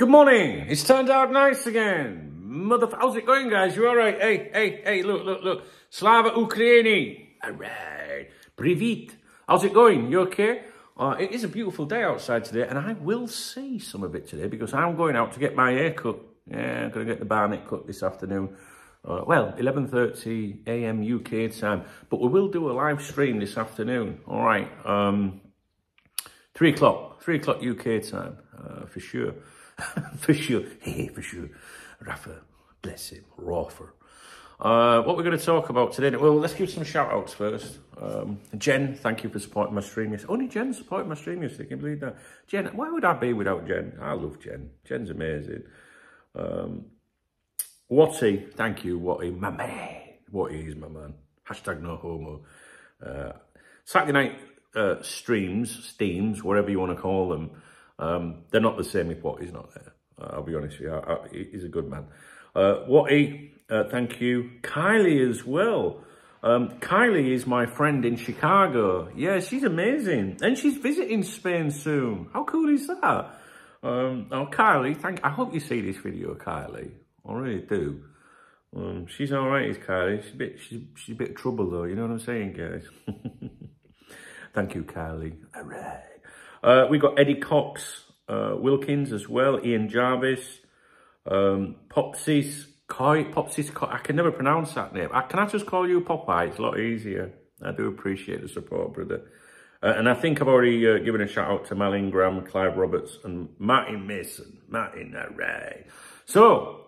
Good morning. It's turned out nice again. Mother, how's it going, guys? You all right? Hey, hey, hey, look, look, look. Slava Ukraini. All right. Привit. How's it going? You okay? Uh, it is a beautiful day outside today, and I will see some of it today because I'm going out to get my hair cut. Yeah, I'm going to get the barnet cut this afternoon. Uh, well, 11.30 a.m. UK time. But we will do a live stream this afternoon. All right. Um, 3 o'clock. 3 o'clock UK time, uh, for sure. for sure. Hey, for sure. Rafa, bless him. Rafa. Uh, what we're going to talk about today, well, let's give some shout outs first. Um, Jen, thank you for supporting my stream yesterday. Only Jen supported my stream yesterday, can you believe that? Jen, why would I be without Jen? I love Jen. Jen's amazing. Um, Watty, thank you, Watty, my man. Watty is my man. Hashtag no homo. Uh, Saturday night uh, streams, steams, whatever you want to call them, um, they're not the same if Watty's not there. Uh, I'll be honest with you, I, I, he's a good man. Uh, Watty, uh, thank you. Kylie as well. Um, Kylie is my friend in Chicago. Yeah, she's amazing. And she's visiting Spain soon. How cool is that? Um, oh, Kylie, thank. I hope you see this video, Kylie. I really do. Um, she's all right, is Kylie. She's a bit, she's, she's a bit trouble though. You know what I'm saying, guys? thank you, Kylie. All right. Uh, we got Eddie Cox, uh, Wilkins as well, Ian Jarvis, um, Popsis, Popsis. I can never pronounce that name. I, can I just call you Popeye? It's a lot easier. I do appreciate the support, brother. Uh, and I think I've already uh, given a shout out to Mal Ingram, Clive Roberts, and Martin Mason. Martin, hooray. So,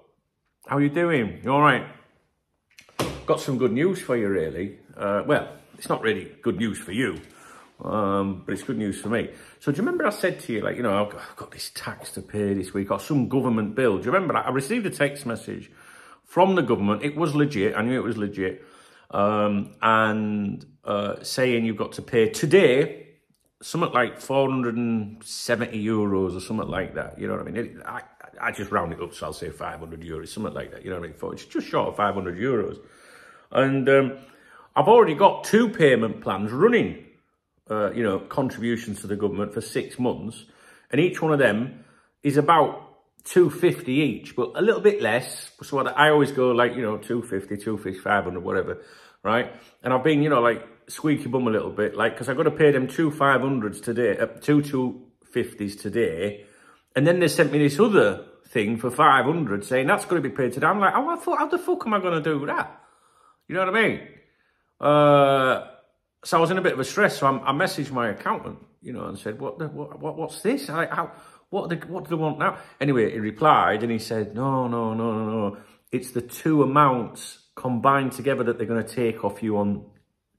how are you doing? You all right? Got some good news for you, really. Uh, well, it's not really good news for you, um, but it's good news for me. So do you remember I said to you, like, you know, I've got, this tax to pay this week or some government bill. Do you remember I received a text message from the government. It was legit. I knew it was legit. Um, and uh, saying you've got to pay today something like 470 euros or something like that. You know what I mean? It, I, I just round it up, so I'll say 500 euros, something like that. You know what I mean? It's just short of 500 euros. And um, I've already got two payment plans running, uh, you know, contributions to the government for six months. And each one of them is about 250 each, but a little bit less. So I always go like, you know, 250, 250, 500, whatever, right? And I've been, you know, like squeaky bum a little bit, like, because I've got to pay them two 500s today, uh, two 250s today. And then they sent me this other thing for 500 saying that's going to be paid today. I'm like, oh, I thought how the fuck am I going to do that? You know what I mean? Uh, so I was in a bit of a stress. So I, I messaged my accountant, you know, and said, what, the, what, what what's this? I, how, what, the, what do they want now? Anyway, he replied and he said, no, no, no, no, no. It's the two amounts combined together that they're going to take off you on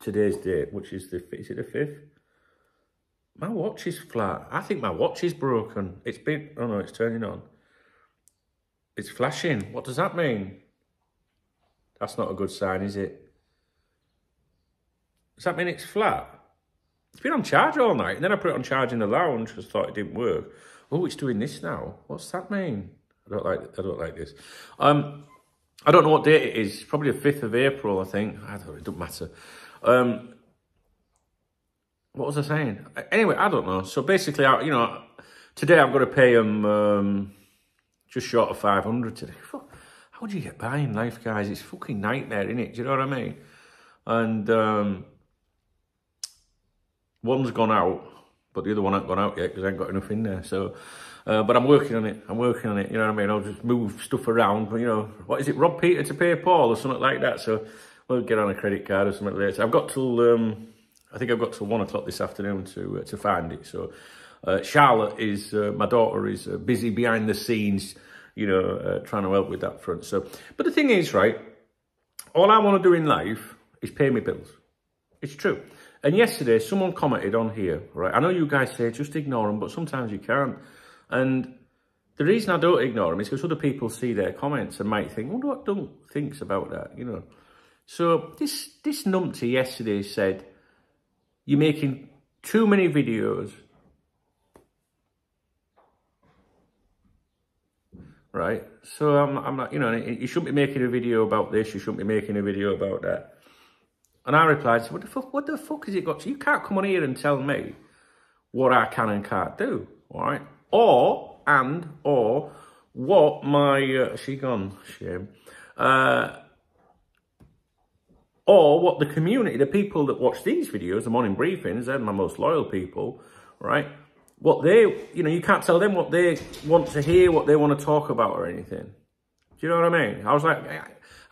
today's date, which is the, is it the 5th? My watch is flat. I think my watch is broken. It's been, oh no, it's turning on. It's flashing. What does that mean? That's not a good sign, is it? Does that mean it's flat? It's been on charge all night, and then I put it on charge in the lounge because I thought it didn't work. Oh, it's doing this now. What's that mean? I don't like. I don't like this. Um, I don't know what date it is. Probably the fifth of April, I think. I don't. It doesn't matter. Um, what was I saying? Anyway, I don't know. So basically, I, you know, today I'm going to pay them um, just short of five hundred today. How do you get by in life, guys? It's fucking nightmare, isn't it? Do you know what I mean? And um, one's gone out but the other one ain't gone out yet because I ain't got enough in there. So, uh, but I'm working on it. I'm working on it. You know what I mean? I'll just move stuff around. But, you know, what is it? Rob Peter to pay Paul or something like that. So we'll get on a credit card or something later. I've got till, um, I think I've got till one o'clock this afternoon to uh, to find it. So uh, Charlotte is, uh, my daughter is uh, busy behind the scenes, you know, uh, trying to help with that front. So, but the thing is, right, all I want to do in life is pay my bills. It's true. And yesterday, someone commented on here, right? I know you guys say just ignore them, but sometimes you can't. And the reason I don't ignore them is because other people see their comments and might think, wonder what Dunk thinks about that, you know. So this this numpty yesterday said, you're making too many videos. Right? So I'm, I'm not, you know, you shouldn't be making a video about this, you shouldn't be making a video about that. And I replied, what the fuck, what the fuck has it got to? You can't come on here and tell me what I can and can't do, all right? Or, and, or, what my, uh, she gone, shame, uh, or what the community, the people that watch these videos, the morning briefings, they're my most loyal people, right? What they, you know, you can't tell them what they want to hear, what they want to talk about or anything. Do you know what I mean? I was like,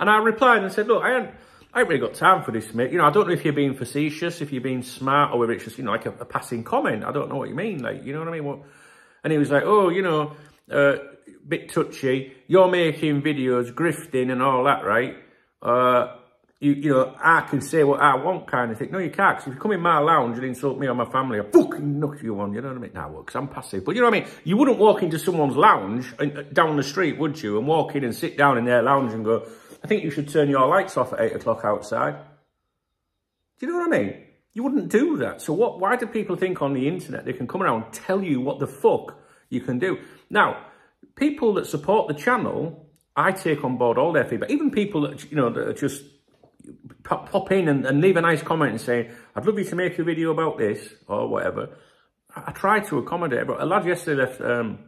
and I replied and said, look, I I ain't really got time for this, mate. You know, I don't know if you're being facetious, if you're being smart, or whether it's just, you know, like a, a passing comment. I don't know what you mean. Like, you know what I mean? What? And he was like, oh, you know, uh, bit touchy. You're making videos, grifting and all that, right? Uh, you, you know, I can say what I want kind of thing. No, you can't. Cause if you come in my lounge and insult me or my family, I fucking knock you on. You know what I mean? Nah, because I'm passive. But you know what I mean? You wouldn't walk into someone's lounge and, uh, down the street, would you? And walk in and sit down in their lounge and go, I think you should turn your lights off at 8 o'clock outside. Do you know what I mean? You wouldn't do that. So what? why do people think on the internet they can come around and tell you what the fuck you can do? Now, people that support the channel, I take on board all their feedback. Even people that, you know, that just pop, pop in and, and, leave a nice comment and say, I'd love you to make a video about this or whatever. I, I try to accommodate, but a lad yesterday left um,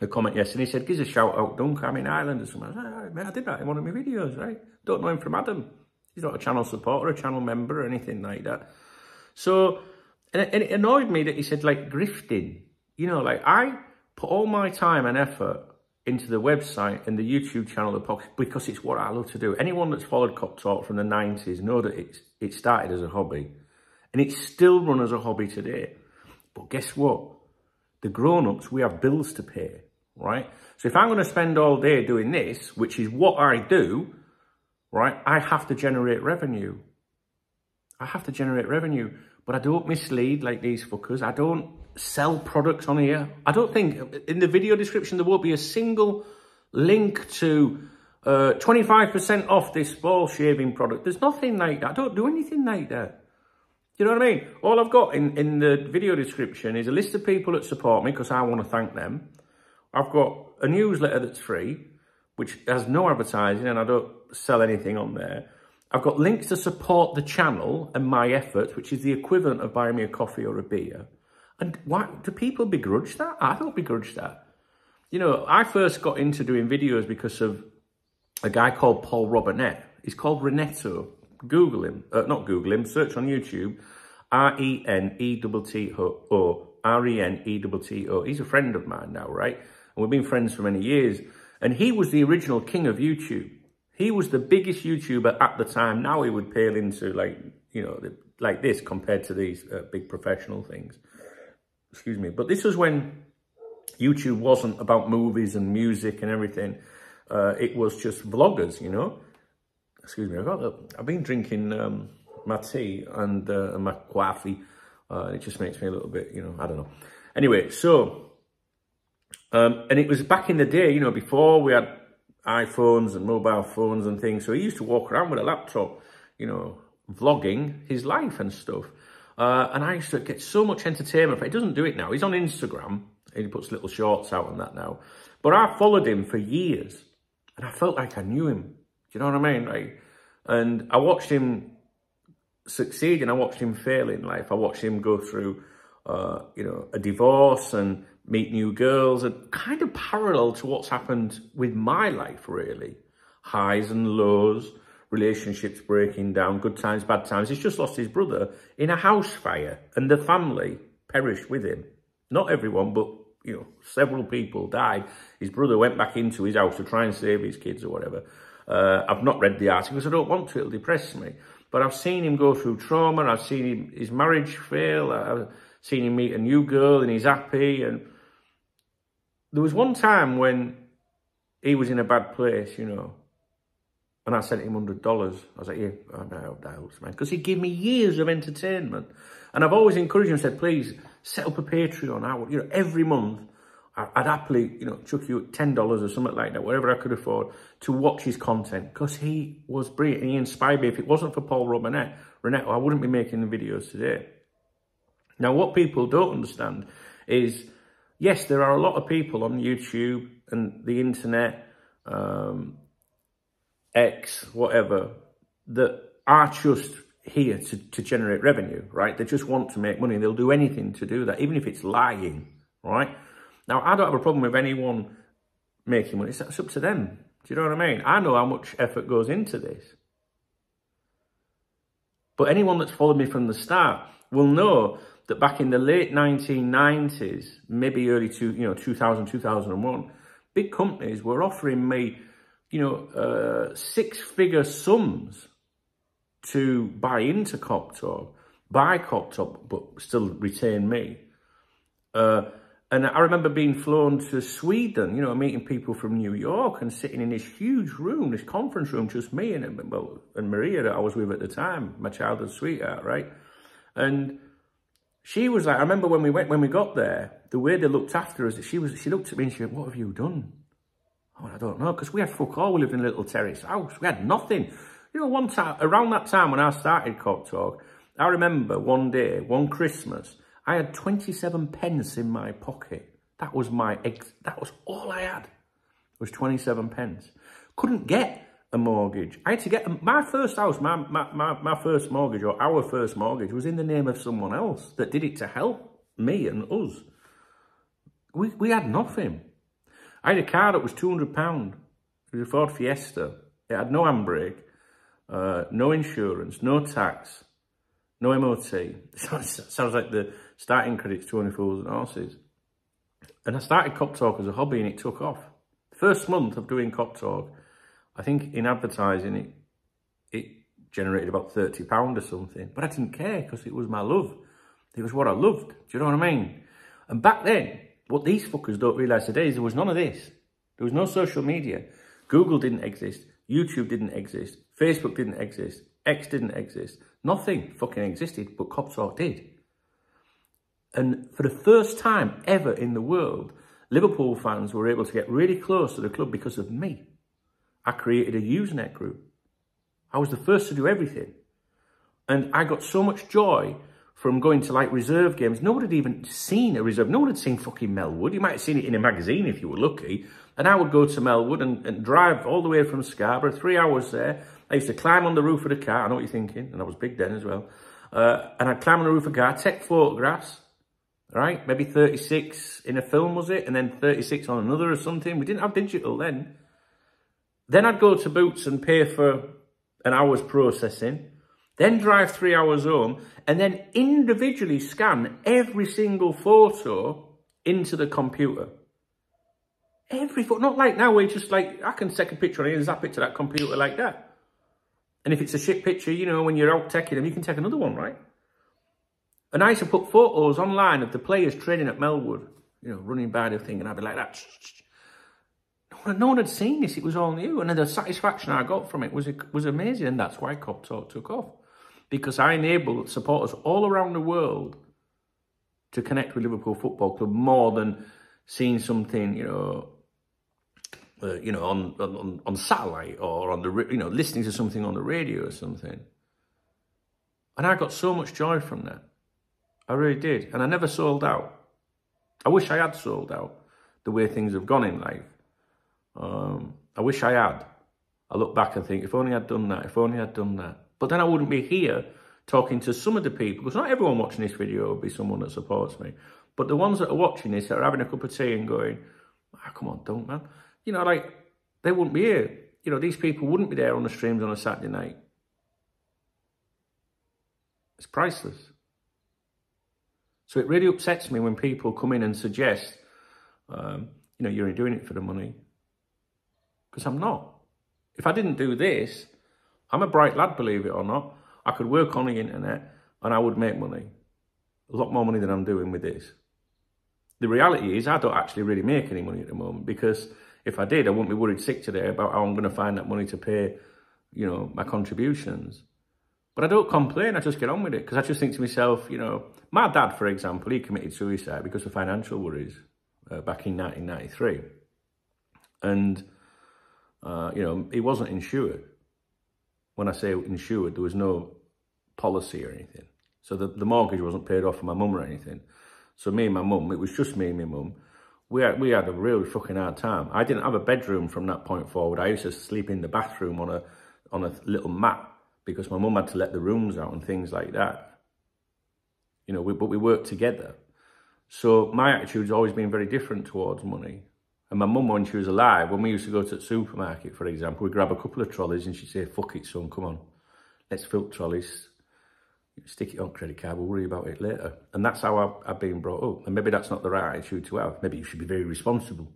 a comment yesterday. He said, give us a shout out, Dunk, I'm in Ireland or something. I, said, oh, I did that in one of my videos, right? Don't know him from Adam. He's not a channel supporter, a channel member or anything like that. So, and it, and it annoyed me that he said like grifting. You know, like I put all my time and effort into the website and the YouTube channel the podcast because it's what I love to do. Anyone that's followed KopTalk from the 90s know that it's, it started as a hobby and it's still run as a hobby today. But guess what? The grown-ups, we have bills to pay, right? So if I'm going to spend all day doing this, which is what I do, right, I have to generate revenue. I have to generate revenue, but I don't mislead like these fuckers. I don't sell products on here. I don't think in the video description there won't be a single link to 25% uh, off this ball shaving product. There's nothing like that. I don't do anything like that. You know what I mean? All I've got in, in the video description is a list of people that support me because I want to thank them. I've got a newsletter that's free, which has no advertising and I don't sell anything on there. I've got links to support the channel and my efforts, which is the equivalent of buying me a coffee or a beer. And why do people begrudge that? I don't begrudge that. You know, I first got into doing videos because of a guy called Paul Robinett. He's called Renetto. Google him. Uh, not Google him. Search on YouTube. R-E-N-E-T-T-O. R-E-N-E-T-T-O. He's a friend of mine now, right? And we've been friends for many years. And he was the original king of YouTube. He was the biggest YouTuber at the time. Now he would pale into like, you know, like this compared to these uh, big professional things excuse me. But this was when YouTube wasn't about movies and music and everything. Uh, it was just vloggers, you know. Excuse me, I got. I've been drinking um, my tea and, uh, my coffee. Uh, it just makes me a little bit, you know, I don't know. Anyway, so, um, and it was back in the day, you know, before we had iPhones and mobile phones and things. So he used to walk around with a laptop, you know, vlogging his life and stuff. Uh, and I used to get so much entertainment. He doesn't do it now. He's on Instagram. He puts little shorts out on that now. But I followed him for years. And I felt like I knew him. Do you know what I mean? Like, and I watched him succeed and I watched him fail in life. I watched him go through, uh, you know, a divorce and meet new girls and kind of parallel to what's happened with my life, really. Highs and lows relationships breaking down, good times, bad times. He's just lost his brother in a house fire and the family perished with him. Not everyone, but, you know, several people died. His brother went back into his house to try and save his kids or whatever. Uh, I've not read the article because I don't want to, it'll depress me. But I've seen him go through trauma, I've seen him, his marriage fail, I've seen him meet a new girl and he's happy. And there was one time when he was in a bad place, you know, and I sent him $100. I was like, yeah, I that helps, man. Because he gave me years of entertainment. And I've always encouraged him, said, please, set up a Patreon. I would, you know, every month, I'd happily, you know, chuck you $10 or something like that, whatever I could afford, to watch his content. Because he was brilliant. He inspired me. If it wasn't for Paul Robinett, Renetto, I wouldn't be making the videos today. Now, what people don't understand is, yes, there are a lot of people on YouTube and the internet um, X, whatever, that are just here to, to generate revenue, right? They just want to make money. They'll do anything to do that, even if it's lying, right? Now, I don't have a problem with anyone making money. It's up to them. Do you know what I mean? I know how much effort goes into this. But anyone that's followed me from the start will know that back in the late 1990s, maybe early two, you know, 2000, 2001, big companies were offering me, you know, uh, six-figure sums to buy into KopTalk, buy KopTalk, but still retain me. Uh, and I remember being flown to Sweden, you know, meeting people from New York and sitting in this huge room, this conference room, just me and, well, and Maria that I was with at the time, my childhood sweetheart, right? And she was like, I remember when we went, when we got there, the way they looked after us, she was, she looked at me and she went, what have you done? Oh, I don't know, because we had fuck all. We lived in a little terrace house. We had nothing. You know, one time, around that time when I started KopTalk, I remember one day, one Christmas, I had 27 pence in my pocket. That was my, ex that was all I had, was 27 pence. Couldn't get a mortgage. I had to get, my first house, my, my, my, my first mortgage, or our first mortgage, was in the name of someone else that did it to help me and us. We, we had nothing. I had a car that was £200. It was a Ford Fiesta. It had no handbrake, uh, no insurance, no tax, no MOT. Sounds like the starting credits to Only Fools and Horses. And I started KopTalk as a hobby and it took off. First month of doing KopTalk, I think in advertising it, it generated about £30 or something. But I didn't care because it was my love. It was what I loved. Do you know what I mean? And back then, what these fuckers don't realise today is there was none of this. There was no social media. Google didn't exist. YouTube didn't exist. Facebook didn't exist. X didn't exist. Nothing fucking existed, but KopTalk did. And for the first time ever in the world, Liverpool fans were able to get really close to the club because of me. I created a Usenet group. I was the first to do everything. And I got so much joy from going to like reserve games. No one had even seen a reserve. No one had seen fucking Melwood. You might have seen it in a magazine if you were lucky. And I would go to Melwood and, and drive all the way from Scarborough, three hours there. I used to climb on the roof of the car. I know what you're thinking. And I was big then as well. Uh, and I'd climb on the roof of the car, take photographs right? Maybe 36 in a film, was it? And then 36 on another or something. We didn't have digital then. Then I'd go to Boots and pay for an hour's processing. Then drive three hours home. And then individually scan every single photo into the computer. Every photo. Not like now where just like, I can take a picture and zap it to that computer like that. And if it's a shit picture, you know, when you're out taking them, you can take another one, right? And I used to put photos online of the players training at Melwood, you know, running by the thing, and I'd be like that. No one, no one had seen this, it was all new. And the satisfaction I got from it was, was amazing, and that's why KopTalk took off. Because I enabled supporters all around the world to connect with Liverpool Football Club more than seeing something, you know, uh, you know, on, on on satellite or on the, you know, listening to something on the radio or something. And I got so much joy from that. I really did. And I never sold out. I wish I had sold out the way things have gone in life. Um, I wish I had. I look back and think, if only I'd done that, if only I'd done that. But then I wouldn't be here talking to some of the people, because not everyone watching this video will be someone that supports me. But the ones that are watching this that are having a cup of tea and going, oh, come on, don't, man. You know, like, they wouldn't be here. You know, these people wouldn't be there on the streams on a Saturday night. It's priceless. So it really upsets me when people come in and suggest, um, you know, you're doing it for the money. Because I'm not. If I didn't do this, I'm a bright lad, believe it or not. I could work on the internet and I would make money. A lot more money than I'm doing with this. The reality is I don't actually really make any money at the moment because if I did, I wouldn't be worried sick today about how I'm going to find that money to pay, you know, my contributions. But I don't complain, I just get on with it because I just think to myself, you know, my dad, for example, he committed suicide because of financial worries uh, back in 1993. And, uh, you know, he wasn't insured. When I say insured, there was no policy or anything. So the, the mortgage wasn't paid off for my mum or anything. So me and my mum, it was just me and my mum. We had, we had a really fucking hard time. I didn't have a bedroom from that point forward. I used to sleep in the bathroom on a on a little mat because my mum had to let the rooms out and things like that. You know, we, but we worked together. So my attitude's always been very different towards money. And my mum, when she was alive, when we used to go to the supermarket, for example, we'd grab a couple of trolleys and she'd say, fuck it, son, come on. Let's fill trolleys. Stick it on credit card, we'll worry about it later. And that's how I've, I've been brought up. And maybe that's not the right attitude to have. Maybe you should be very responsible.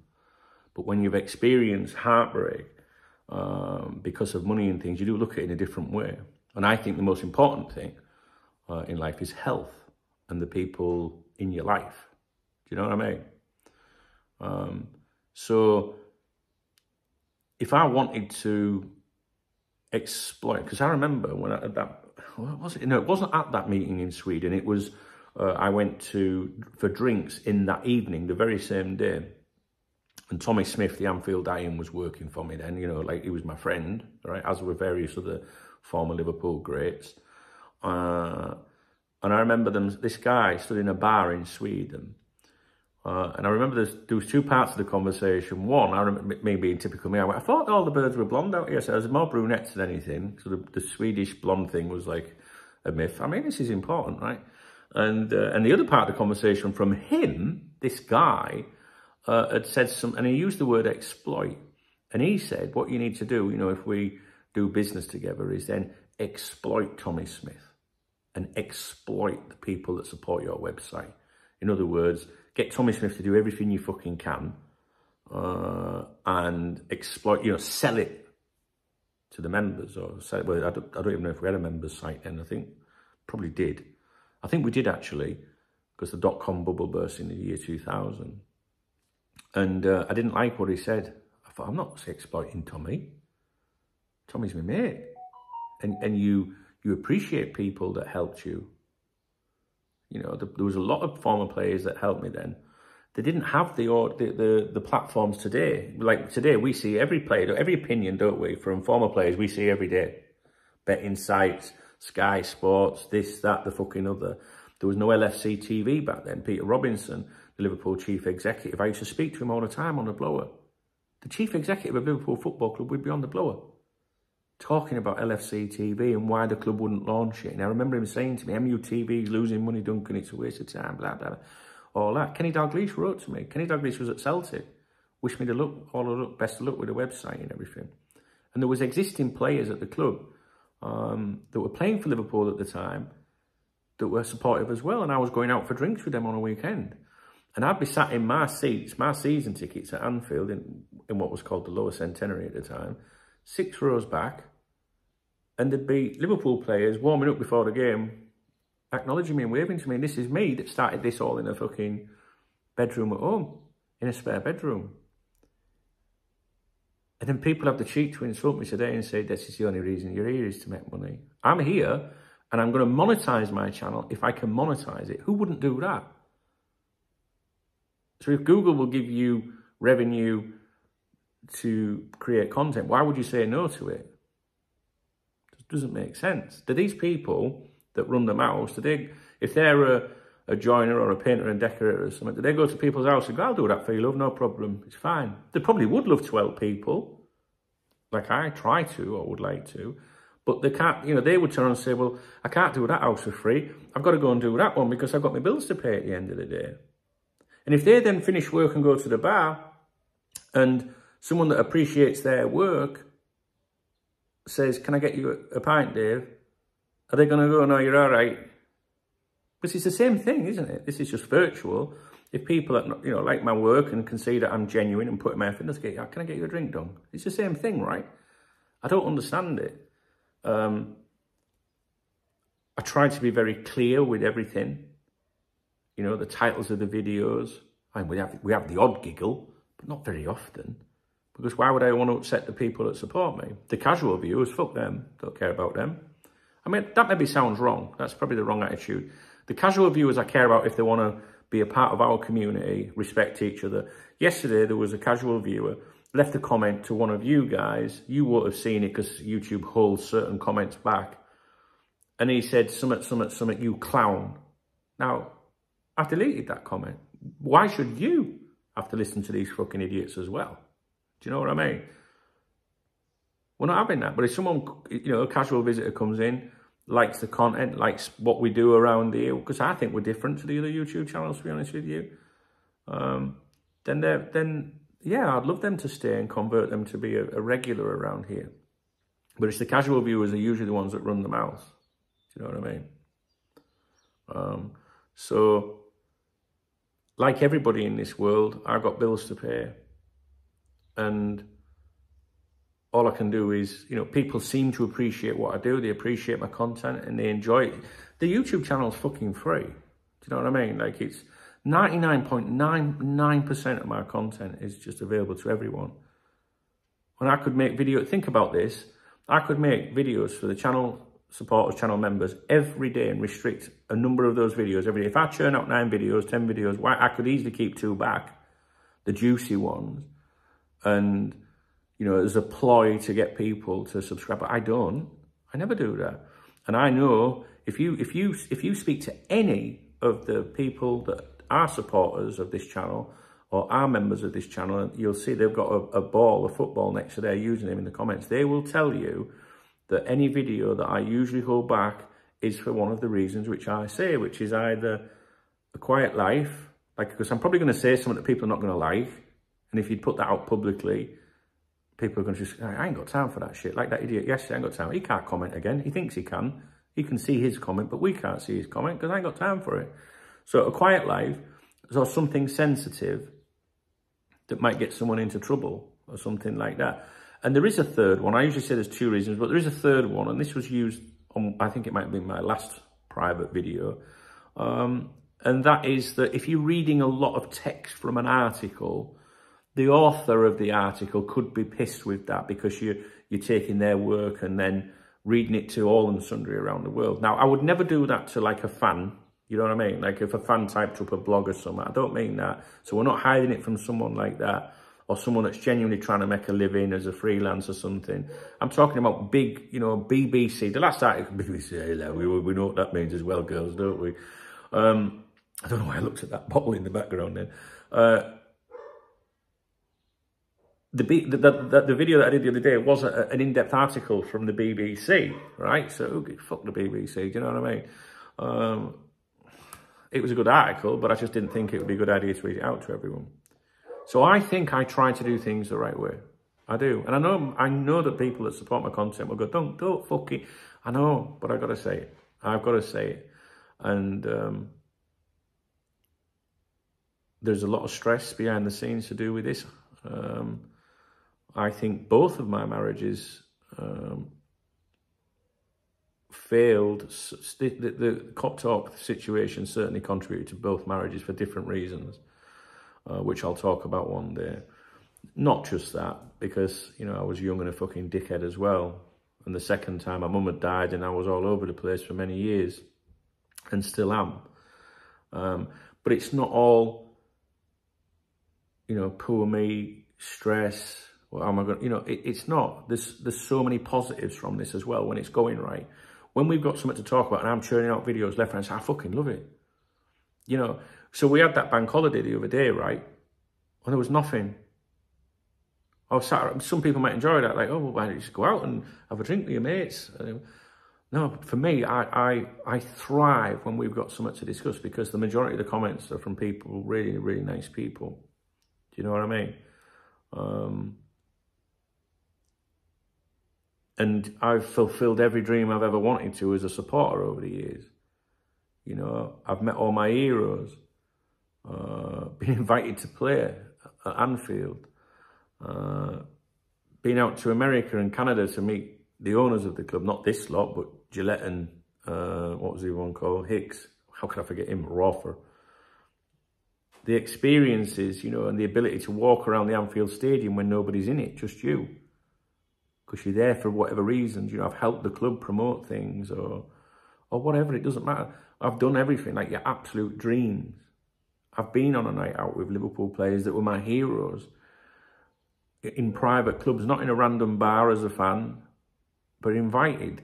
But when you've experienced heartbreak um, because of money and things, you do look at it in a different way. And I think the most important thing uh, in life is health and the people in your life. Do you know what I mean? Um, so if I wanted to exploit, because I remember when I, that, what was it? No, it wasn't at that meeting in Sweden. It was, uh, I went to, for drinks in that evening, the very same day. And Tommy Smith, the Anfield Iron, was working for me then, you know, like he was my friend, right? As were various other former Liverpool greats. Uh, and I remember them, this guy stood in a bar in Sweden uh, and I remember there was two parts of the conversation. One, I remember me being typical me. I, went, I thought all the birds were blonde out here. So there's more brunettes than anything. So the, the, Swedish blonde thing was like a myth. I mean, this is important, right? And uh, and the other part of the conversation from him, this guy, uh, had said some, and he used the word exploit. And he said, what you need to do, you know, if we do business together, is then exploit Tommy Smith and exploit the people that support your website. In other words, get Tommy Smith to do everything you fucking can uh, and exploit, you know, sell it to the members or sell it. Well, I don't, I don't even know if we had a members site then. I think probably did. I think we did actually because the dot-com bubble burst in the year 2000. And uh, I didn't like what he said. I thought, I'm not exploiting Tommy. Tommy's my mate. And, and you, you appreciate people that helped you you know, the, there was a lot of former players that helped me then. They didn't have the, the, the the platforms today. Like today, we see every player, every opinion, don't we, from former players we see every day. Betting sites, Sky Sports, this, that, the fucking other. There was no LFC TV back then. Peter Robinson, the Liverpool chief executive, I used to speak to him all the time on the blower. The chief executive of Liverpool Football Club would be on the blower talking about LFC TV and why the club wouldn't launch it. And I remember him saying to me, MUTV is losing money, Duncan, it's a waste of time, blah, blah, blah. All that. Kenny Dalglish wrote to me. Kenny Dalglish was at Celtic. Wished me the luck, all the luck, best of luck with the website and everything. And there was existing players at the club um, that were playing for Liverpool at the time that were supportive as well. And I was going out for drinks with them on a weekend. And I'd be sat in my seats, my season tickets at Anfield in, in what was called the lower centenary at the time, six rows back, and there'd be Liverpool players warming up before the game, acknowledging me and waving to me. And this is me that started this all in a fucking bedroom at home, in a spare bedroom. And then people have the cheek to insult me today and say, this is the only reason you're here is to make money. I'm here and I'm going to monetize my channel if I can monetize it. Who wouldn't do that? So if Google will give you revenue to create content, why would you say no to it? Doesn't make sense. Do these people that run the house, do they, if they're a, a joiner or a painter and decorator or something, do they go to people's house and go, I'll do that for you, love, no problem, it's fine. They probably would love to help people, like I try to or would like to, but they can't, you know, they would turn and say, well, I can't do that house for free. I've got to go and do that one because I've got my bills to pay at the end of the day. And if they then finish work and go to the bar and someone that appreciates their work says, can I get you a, pint, Dave? Are they going to go, no, you're all right? Because it's the same thing, isn't it? This is just virtual. If people that, you know, like my work and can see that I'm genuine and put my effort, let's get, can I get you a drink done? It's the same thing, right? I don't understand it. Um, I try to be very clear with everything. You know, the titles of the videos. I mean, we have, we have the odd giggle, but not very often. Because why would I want to upset the people that support me? The casual viewers, fuck them, don't care about them. I mean, that maybe sounds wrong. That's probably the wrong attitude. The casual viewers I care about if they want to be a part of our community, respect each other. Yesterday, there was a casual viewer, left a comment to one of you guys. You would have seen it because YouTube holds certain comments back. And he said, summit, summit, summit, you clown. Now, I deleted that comment. Why should you have to listen to these fucking idiots as well? Do you know what I mean? We're not having that. But if someone, you know, a casual visitor comes in, likes the content, likes what we do around here, because I think we're different to the other YouTube channels, to be honest with you, um, then they're, then yeah, I'd love them to stay and convert them to be a, a regular around here. But it's the casual viewers are usually the ones that run the mouth. Do you know what I mean? Um, so, like everybody in this world, I've got bills to pay. And all I can do is, you know, people seem to appreciate what I do. They appreciate my content and they enjoy it. The YouTube channel is fucking free. Do you know what I mean? Like it's 99.99% of my content is just available to everyone. When I could make video, think about this. I could make videos for the channel supporters, channel members every day and restrict a number of those videos every day. If I churn out nine videos, 10 videos, why I could easily keep two back, the juicy ones. And, you know, as a ploy to get people to subscribe. But I don't. I never do that. And I know if you if you if you speak to any of the people that are supporters of this channel or are members of this channel, you'll see they've got a, a ball a football next to their username in the comments. They will tell you that any video that I usually hold back is for one of the reasons which I say, which is either a quiet life, like, because I'm probably going to say something that people are not going to like. And if you'd put that out publicly, people are going to just, I ain't got time for that shit. Like that idiot yesterday, I ain't got time. He can't comment again. He thinks he can. He can see his comment, but we can't see his comment because I ain't got time for it. So a quiet life is or something sensitive that might get someone into trouble or something like that. And there is a third one. I usually say there's two reasons, but there is a third one. And this was used on, I think it might have been my last private video. Um, and that is that if you're reading a lot of text from an article, the author of the article could be pissed with that because you, you're taking their work and then reading it to all and sundry around the world. Now, I would never do that to like a fan. You know what I mean? Like if a fan typed up a blog or something, I don't mean that. So we're not hiding it from someone like that or someone that's genuinely trying to make a living as a freelance or something. I'm talking about big, you know, BBC. The last article, BBC, we, we know what that means as well, girls, don't we? Um, I don't know why I looked at that bottle in the background then. Uh, the, the, the, the, video that I did the other day was a, an in-depth article from the BBC, right? So, fuck the BBC, do you know what I mean? Um, it was a good article, but I just didn't think it would be a good idea to read it out to everyone. So I think I try to do things the right way. I do. And I know I know that people that support my content will go, don't, don't fuck it. I know, but I've got to say it. I've got to say it. And um, there's a lot of stress behind the scenes to do with this. Um, I think both of my marriages um, failed. The, the, KopTalk situation certainly contributed to both marriages for different reasons, uh, which I'll talk about one day. Not just that, because, you know, I was young and a fucking dickhead as well. And the second time my mum had died and I was all over the place for many years and still am. Um, but it's not all, you know, poor me, stress, well, am I going? You know, it, it's not. There's there's so many positives from this as well when it's going right. When we've got something to talk about, and I'm churning out videos left and right, I fucking love it. You know, so we had that bank holiday the other day, right? And there was nothing. I was sat. Some people might enjoy that, like, oh, well, why don't you just go out and have a drink with your mates? No, for me, I, I I thrive when we've got something to discuss because the majority of the comments are from people, really, really nice people. Do you know what I mean? Um, and I've fulfilled every dream I've ever wanted to as a supporter over the years. You know, I've met all my heroes, uh, been invited to play at Anfield, uh, been out to America and Canada to meet the owners of the club, not this lot, but Gillett and, uh, what was the one called? Hicks. How could I forget him? Roffer. The experiences, you know, and the ability to walk around the Anfield Stadium when nobody's in it, just you because you're there for whatever reasons. You know, I've helped the club promote things or or whatever. It doesn't matter. I've done everything, like your absolute dreams. I've been on a night out with Liverpool players that were my heroes in private clubs, not in a random bar as a fan, but invited.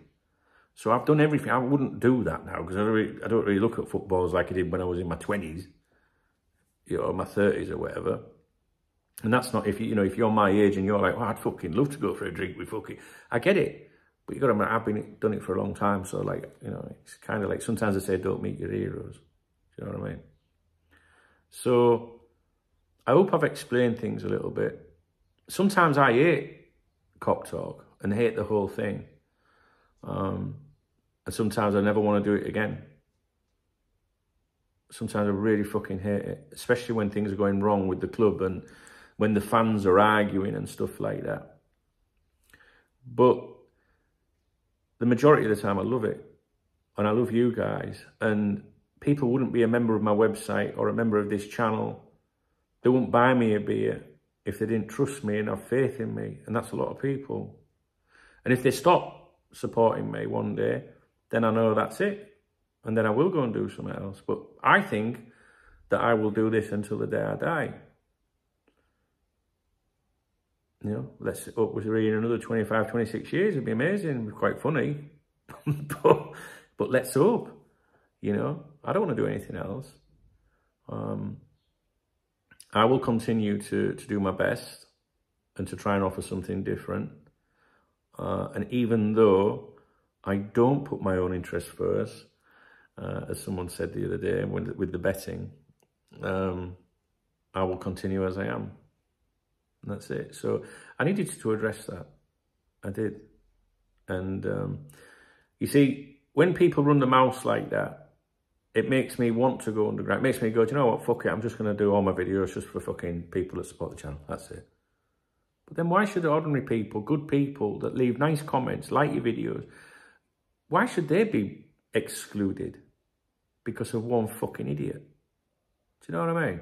So I've done everything. I wouldn't do that now because I, don't really, I don't really look at footballs like I did when I was in my 20s, you know, my 30s or whatever. And that's not, if you, you know, if you're my age and you're like, oh, I'd fucking love to go for a drink with fucking, I get it. But you got to, I've been done it for a long time. So like, you know, it's kind of like, sometimes I say, don't meet your heroes. Do you know what I mean? So I hope I've explained things a little bit. Sometimes I hate KopTalk and hate the whole thing. Um, and sometimes I never want to do it again. Sometimes I really fucking hate it, especially when things are going wrong with the club and when the fans are arguing and stuff like that. But the majority of the time I love it. And I love you guys. And people wouldn't be a member of my website or a member of this channel. They wouldn't buy me a beer if they didn't trust me and have faith in me. And that's a lot of people. And if they stop supporting me one day, then I know that's it. And then I will go and do something else. But I think that I will do this until the day I die. You know, let's up with in another 25, 26 years. It'd be amazing. It'd be quite funny. but, but let's hope. You know, I don't want to do anything else. Um, I will continue to, to do my best and to try and offer something different. Uh, and even though I don't put my own interest first, uh, as someone said the other day with, with the betting, um, I will continue as I am. And that's it. So I needed to address that. I did. And um, you see, when people run the mouse like that, it makes me want to go underground. It makes me go, do you know what, fuck it, I'm just going to do all my videos just for fucking people that support the channel. That's it. But then why should ordinary people, good people that leave nice comments, like your videos, why should they be excluded because of one fucking idiot? Do you know what I mean?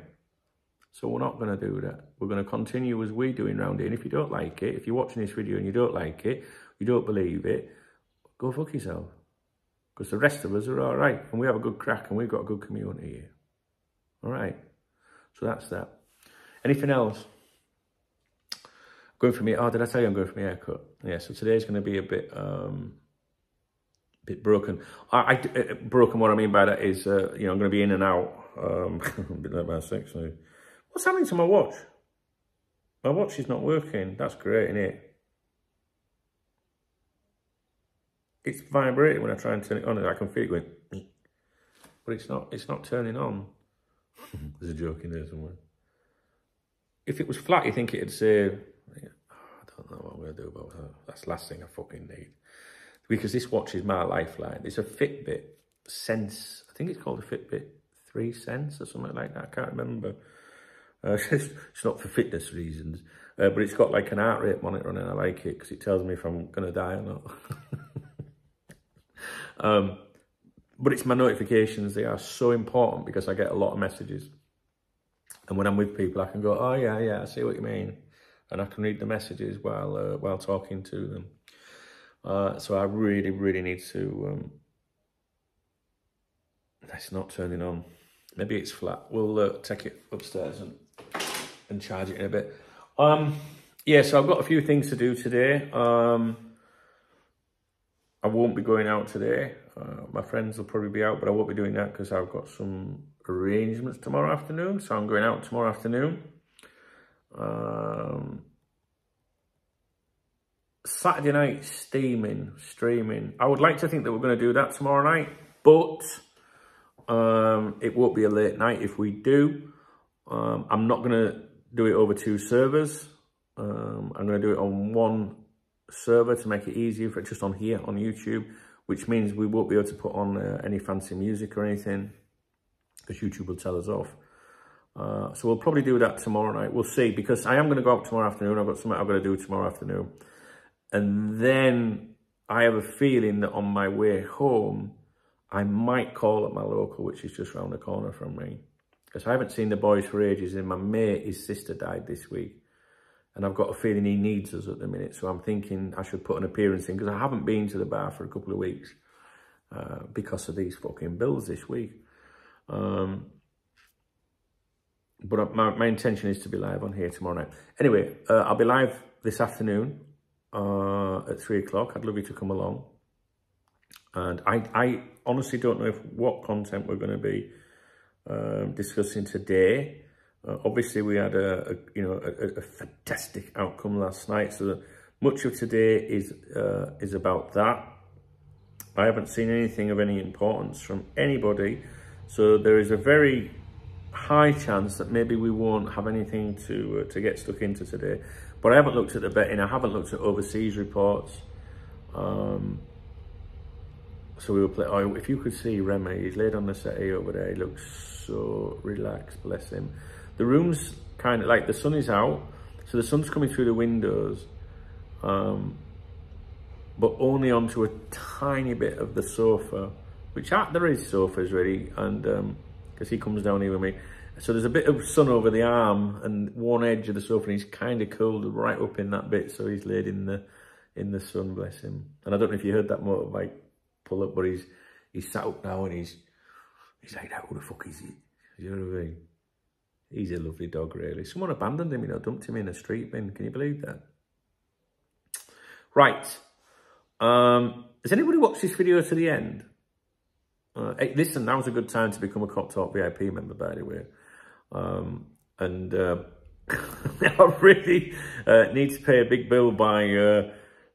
So we're not going to do that. We're going to continue as we're doing around here. And if you don't like it, if you're watching this video and you don't like it, you don't believe it, go fuck yourself. Because the rest of us are all right. And we have a good crack and we've got a good community here. All right. So that's that. Anything else? Going for me. Oh, did I tell you I'm going for my haircut? Yeah, so today's going to be a bit... um bit broken. I, I uh, broken. What I mean by that is, uh, you know, I'm going to be in and out. Um, a bit like about six. So What's happening to my watch? My watch is not working. That's great, isn't it? It's vibrating when I try and turn it on and I can feel it going, but it's not, it's not turning on. There's a joke in there somewhere. If it was flat, you think it'd say, oh, I don't know what I'm going to do about that. That's the last thing I fucking need. Because this watch is my lifeline. It's a Fitbit Sense. I think it's called a Fitbit 3 Sense or something like that. I can't remember. Uh, it's not for fitness reasons, uh, but it's got like an heart rate monitor on it. I like it because it tells me if I'm going to die or not. um, but it's my notifications. They are so important because I get a lot of messages. And when I'm with people, I can go, oh, yeah, yeah, I see what you mean. And I can read the messages while uh, while talking to them. Uh, so I really, really need to... Um, it's not turning on. Maybe it's flat. We'll uh, take it upstairs and and charge it in a bit. Um, yeah, so I've got a few things to do today. Um, I won't be going out today. Uh, my friends will probably be out, but I won't be doing that because I've got some arrangements tomorrow afternoon. So I'm going out tomorrow afternoon. Um, Saturday night steaming, streaming. I would like to think that we're going to do that tomorrow night, but um, it won't be a late night if we do. Um, I'm not going to do it over two servers. Um, I'm going to do it on one server to make it easier for just on here on YouTube, which means we won't be able to put on uh, any fancy music or anything because YouTube will tell us off. Uh, so we'll probably do that tomorrow night. We'll see because I am going to go out tomorrow afternoon. I've got something I've got to do tomorrow afternoon. And then I have a feeling that on my way home, I might call at my local, which is just around the corner from me because I haven't seen the boys for ages and my mate, his sister died this week. And I've got a feeling he needs us at the minute. So I'm thinking I should put an appearance in because I haven't been to the bar for a couple of weeks uh, because of these fucking bills this week. Um, but my, my intention is to be live on here tomorrow night. Anyway, uh, I'll be live this afternoon uh, at three o'clock. I'd love you to come along. And I, I honestly don't know if what content we're going to be um, discussing today. Uh, obviously, we had a, a you know a, a, fantastic outcome last night, so much of today is uh, is about that. I haven't seen anything of any importance from anybody, so there is a very high chance that maybe we won't have anything to uh, to get stuck into today. But I haven't looked at the betting. I haven't looked at overseas reports. Um, so we will play. Oh, if you could see Remy, he's laid on the settee over there. He looks so relaxed, bless him. The room's kind of like the sun is out, so the sun's coming through the windows, um, but only onto a tiny bit of the sofa, which are, there is sofas really, and because um, he comes down here with me. So there's a bit of sun over the arm and one edge of the sofa, and he's kind of curled right up in that bit, so he's laid in the in the sun, bless him. And I don't know if you heard that motorbike pull up, but he's he's sat up now and he's he's like, how the fuck is he? You know what I mean? He's a lovely dog, really. Someone abandoned him, you know, dumped him in a street bin. Can you believe that? Right. Um, has anybody watched this video to the end? Uh, hey, listen, now's a good time to become a KopTalk VIP member, by the way. Um, and uh, I really uh, need to pay a big bill by uh,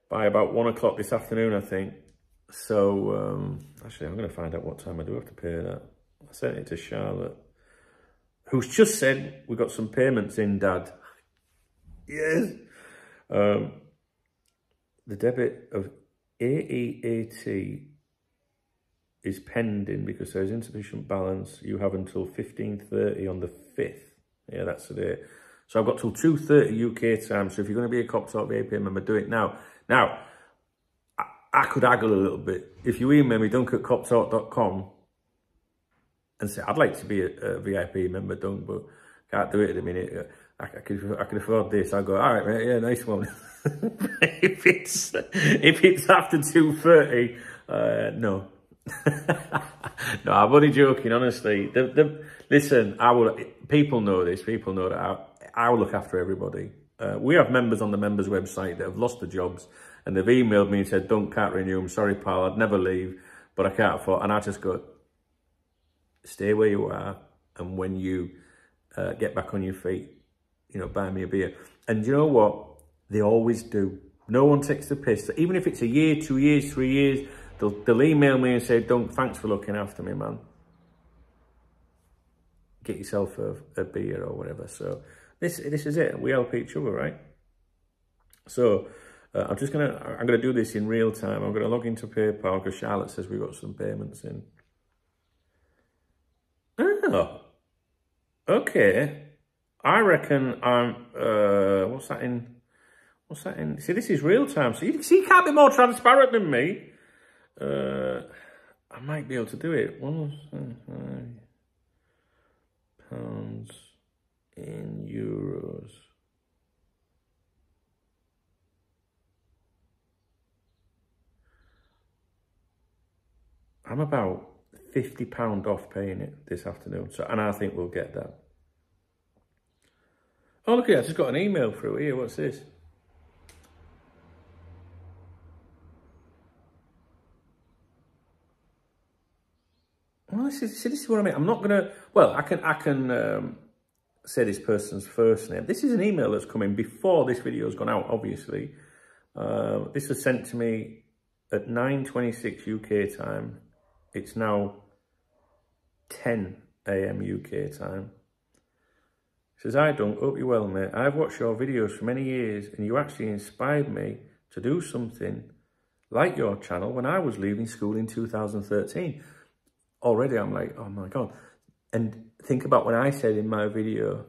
by about one o'clock this afternoon, I think. So, um, actually, I'm going to find out what time I do have to pay that. I sent it to Charlotte, who's just said, we got some payments in, Dad. yes. Um, the debit of AEAT is pending because there's insufficient balance. You have until 15.30 on the 5th. Yeah, that's the. So I've got till 2.30 UK time. So if you're going to be a KopTalk VIP member, do it now. Now, I, I could haggle a little bit. If you email me, dunk at koptalk.com and say, I'd like to be a, a, VIP member, Dunk, but can't do it at the minute. I, I, could, I could afford this. I go, all right, mate, yeah, nice one. if it's if it's after 2.30, uh, no. no, I'm only joking, honestly. The, the, listen, I will, people know this. People know that I, I will look after everybody. Uh, we have members on the members website that have lost their jobs and they've emailed me and said, don't, can't renew. I'm sorry, pal, I'd never leave, but I can't afford. And I just go, stay where you are. And when you uh, get back on your feet, you know, buy me a beer. And you know what? They always do. No one takes the piss. Even if it's a year, two years, three years, they'll, they'll email me and say, don't, thanks for looking after me, man. Get yourself a, a beer or whatever. So this this is it. We help each other, right? So uh, I'm just gonna I'm gonna do this in real time. I'm gonna log into PayPal because Charlotte says we've got some payments in. Oh, okay. I reckon I'm. Uh, what's that in? What's that in? See, this is real time. So you see, you can't be more transparent than me. Uh, I might be able to do it. One pounds in euros. I'm about £50 off paying it this afternoon. So, and I think we'll get that. Oh, look that. I just got an email through here. What's this? Well, this is, see, this is what I mean. I'm not going to, well, I can, I can, um, say this person's first name. This is an email that's come in before this video has gone out, obviously. Uh, this was sent to me at 9.26 UK time. It's now 10 a.m. UK time. It says, Hi Dunk, hope you're well mate. I've watched your videos for many years and you actually inspired me to do something like your channel when I was leaving school in 2013. Already I'm like, oh my God. And think about when I said in my video,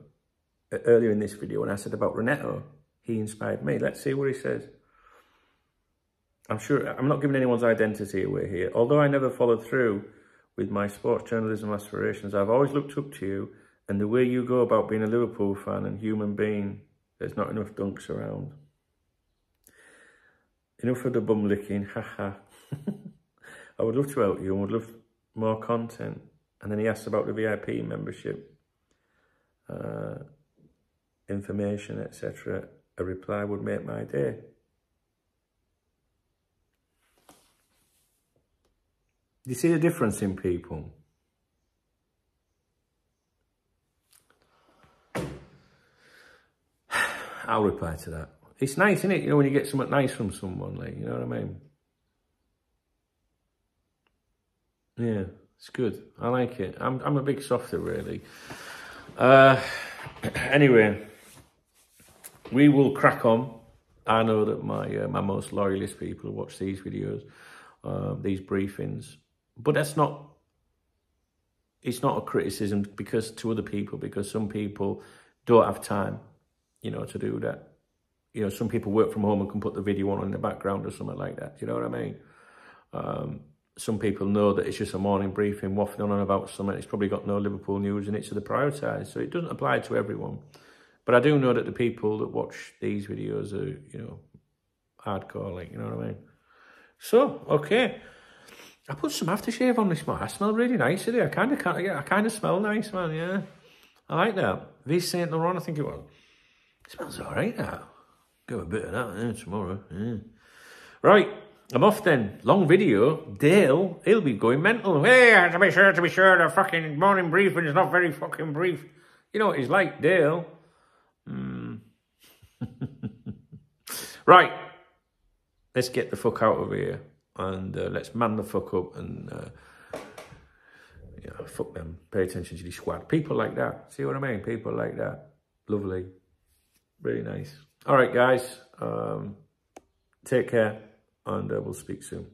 uh, earlier in this video, when I said about Renato, he inspired me. Let's see what he says. I'm sure, I'm not giving anyone's identity away here. Although I never followed through with my sports journalism aspirations, I've always looked up to you and the way you go about being a Liverpool fan and human being, there's not enough dunks around. Enough of the bum licking, haha. I would love to help you and would love more content. And then he asks about the VIP membership, uh, information, etc. A reply would make my day. You see the difference in people? I'll reply to that. It's nice, isn't it? You know, when you get something nice from someone, like, you know what I mean? Yeah. It's good. I like it. I'm, I'm a big softer, really. Uh, anyway, we will crack on. I know that my uh, my most loyalist people watch these videos, uh, these briefings, but that's not. It's not a criticism because to other people because some people don't have time, you know, to do that. You know, some people work from home and can put the video on in the background or something like that. You know what I mean? Um, some people know that it's just a morning briefing, waffling on about something. It's probably got no Liverpool news in it, so they prioritise. So it doesn't apply to everyone. But I do know that the people that watch these videos are, you know, hardcore, like, you know what I mean? So, okay. I put some aftershave on this, man. I smell really nice today. I kind of, yeah, I kind of smell nice, man, yeah. I like that. Yves Saint Laurent, I think it was. It smells all right, that. Go a bit of that yeah, tomorrow. Yeah. Right. I'm off then. Long video. Dale, he'll be going mental. Hey, to be sure, to be sure, the fucking morning briefing is not very fucking brief. You know what he's like, Dale. Mm. right. Let's get the fuck out of here. And uh, let's man the fuck up and... Uh, fuck them. Pay attention to the squad. People like that. See what I mean? People like that. Lovely. Really nice. All right, guys. Um, take care and uh, we'll speak soon.